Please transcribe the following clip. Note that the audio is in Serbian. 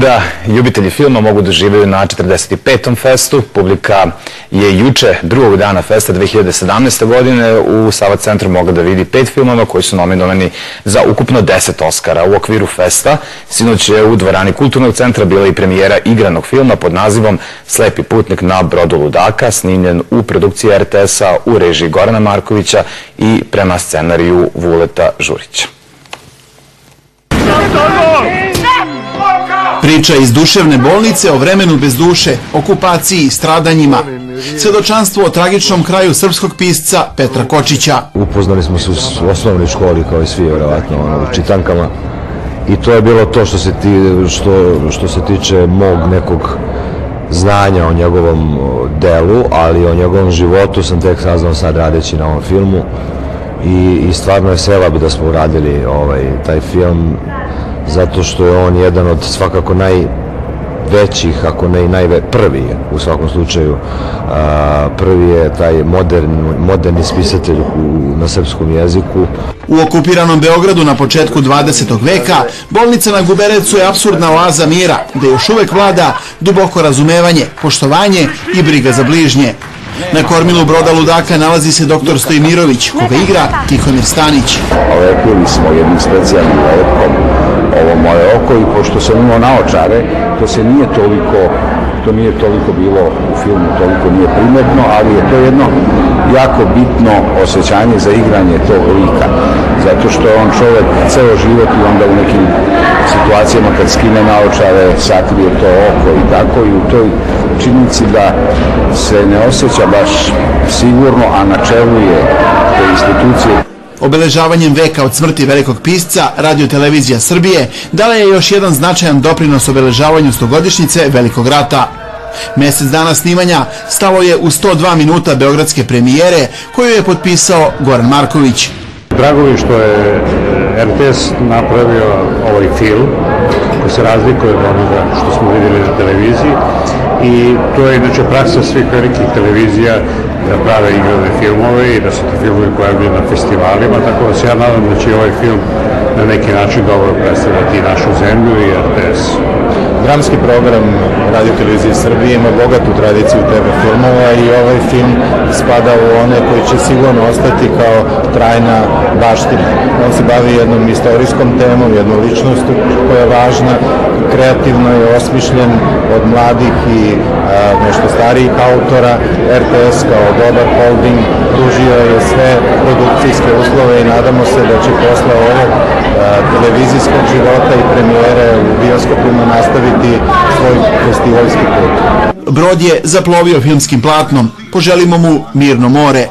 Da ljubitelji filma mogu da živaju na 45. festu. Publika je juče drugog dana festa 2017. godine u Sava centru mogla da vidi pet filmova koji su nominovani za ukupno 10 Oscara. U okviru festa sinoć je u dvorani Kulturnog centra bila i premijera igranog filma pod nazivom Slepi putnik na brodu Ludaka, snimljen u produkciji RTS-a u režiji Gorana Markovića i prema scenariju Vuleta Žurića. Priča iz duševne bolnice o vremenu bez duše, okupaciji stradanjima. Svedočanstvo o tragičnom kraju srpskog pisca Petra Kočića. Upoznali smo se u osnovnoj školi kao i svi, vjerovatno, ono, čitankama. I to je bilo to što se, ti, što, što se tiče mog nekog znanja o njegovom delu, ali o njegovom životu sam tek saznao sad radeći na ovom filmu. I, i stvarno je sela bi da smo uradili ovaj, taj film zato što je on jedan od svakako najvećih, ako ne i najve, prvi je u svakom slučaju, a, prvi je taj modern, moderni spisatelj u, na srpskom jeziku. U okupiranom Beogradu na početku 20. veka bolnica na Guberecu je absurdna oaza mira, gde još uvek vlada duboko razumevanje, poštovanje i briga za bližnje. Na kormilu broda Ludaka nalazi se doktor Stojmirović, koga igra Tihomir Stanić. Lepili smo jednim specijalnim lepkom ovo moje oko i pošto sam imao naočare, to se nije toliko to nije toliko bilo u filmu, toliko nije primetno, ali je to jedno jako bitno osjećanje za igranje tog lika. Zato što je on čovjek ceo život i onda u nekim situacijama kad skine naočare sakrije to oko i tako i u toj činjenici da se ne osjeća baš sigurno, a na čelu je te institucije Obeležavanjem veka od smrti velikog pisca, Radio Televizija Srbije dala je još jedan značajan doprinos obeležavanju stogodišnjice Velikog rata. Mesec dana snimanja stalo je u 102 minuta beogradske premijere koju je potpisao Goran Marković. Drago mi što je RTS napravio ovaj film koji se razlikuje od onoga što smo vidjeli na televiziji i to je inače praksa svih velikih televizija da prave igrane filmove i da se ti filmovi pojavljaju na festivalima, tako da se ja nadam da će ovaj film na neki način dobro predstavljati našu zemlju i RTS. Dramski program Radio Televizije Srbije ima bogatu tradiciju TV filmova i ovaj film spada u one koji će sigurno ostati kao trajna baština. On se bavi jednom istorijskom temom, jednom ličnostu koja je važna, kreativno je osmišljen od mladih i a, nešto starijih autora. RTS kao dobar holding pružio je sve produkcijske uslove i nadamo se da će posle ovog televizijskog života i premijere u bioskopima nastaviti svoj festivalski put. Brod je zaplovio filmskim platnom. Poželimo mu mirno more.